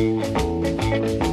Música